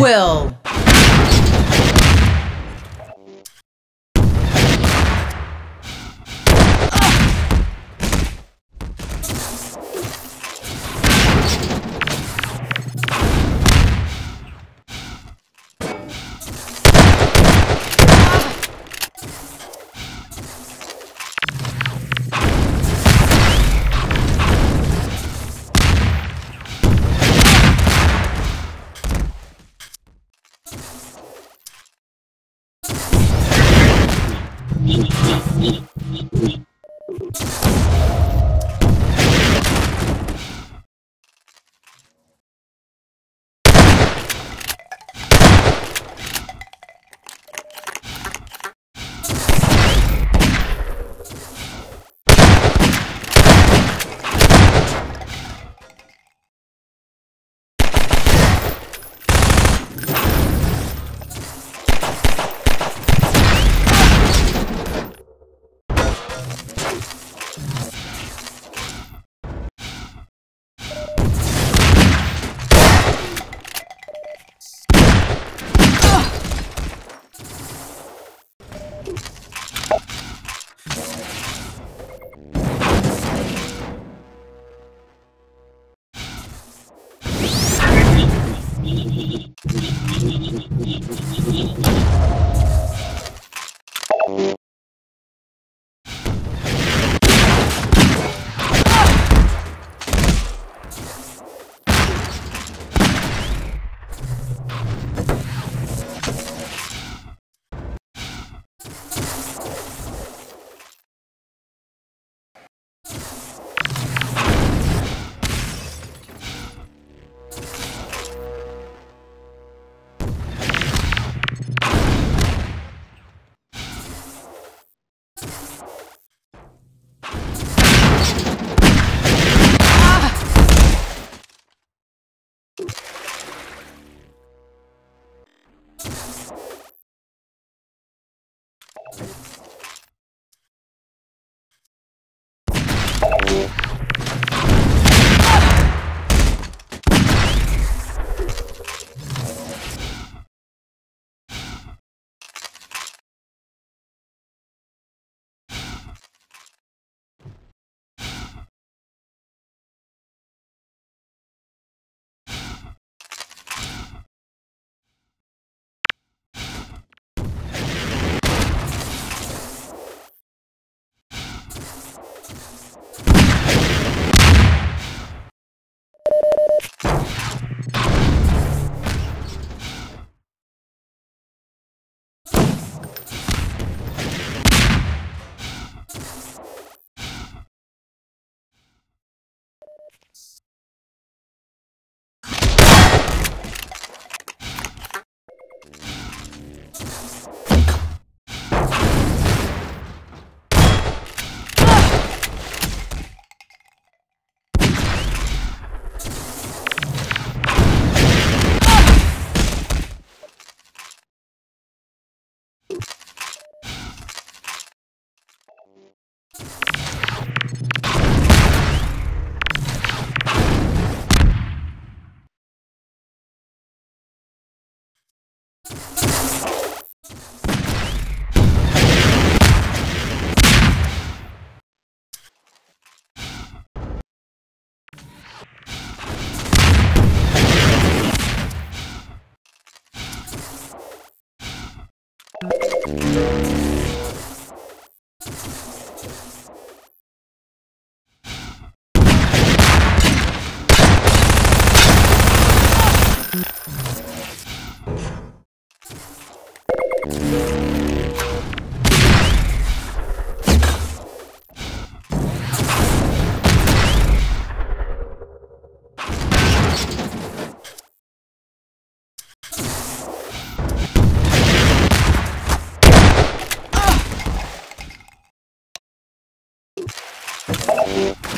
will. you.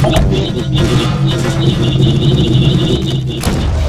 Thank you.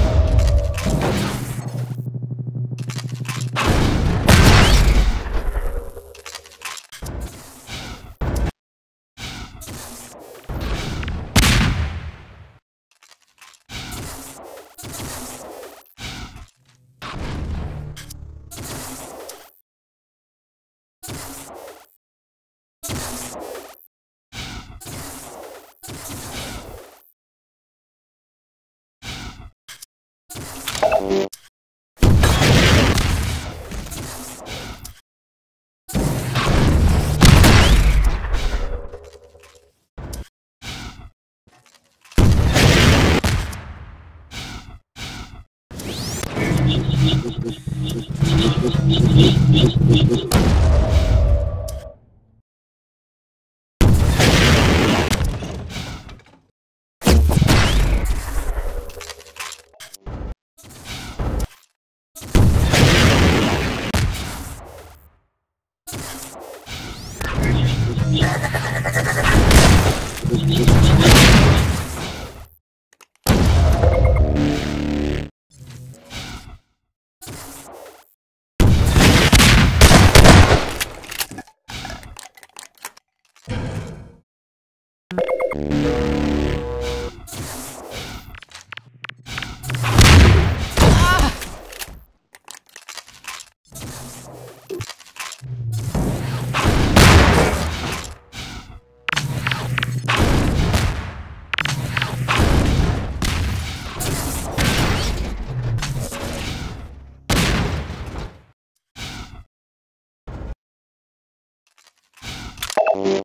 Thank mm -hmm.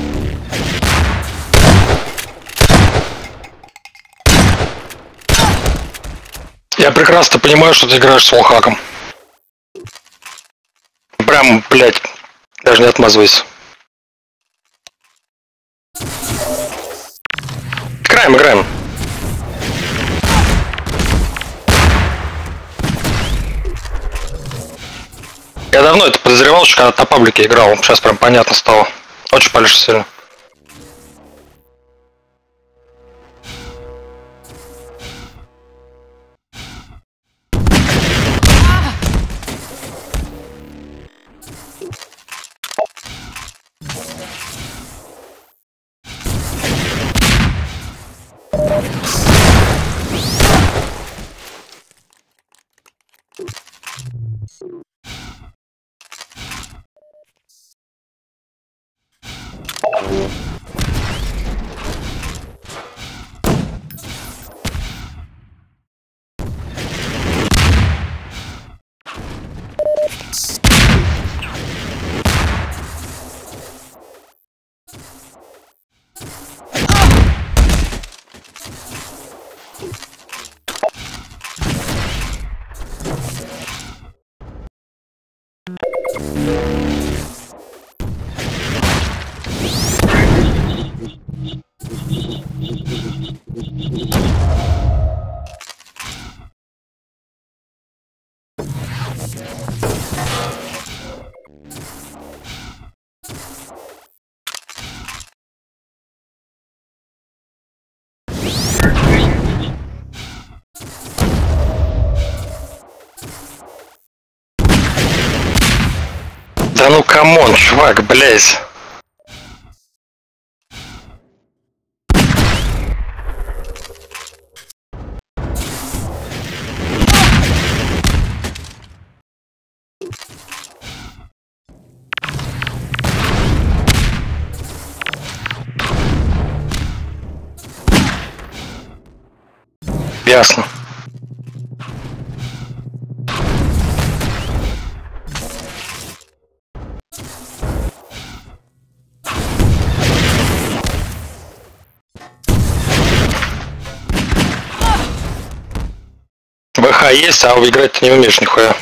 you. Я прекрасно понимаю, что ты играешь с волхаком. Прям, блядь, даже не отмазывайся. Играем, играем. Я давно это подозревал, что когда на паблике играл, сейчас прям понятно стало. Очень палишь сильно. Thank you. Ну камон, чувак, блядь. Ясно. А играть ты не умеешь нихуя.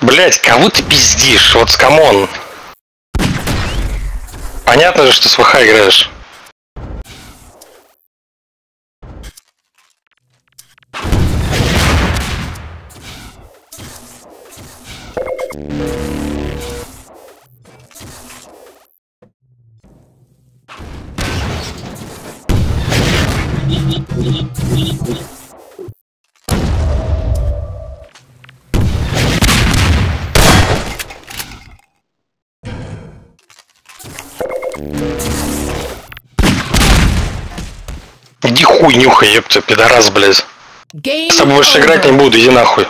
Блять, кого ты пиздишь? Вот come on. Понятно же, что с ВХ играешь. Хуй нюхай, ёпта, пидорас, блядь. С тобой больше играть не буду, иди нахуй.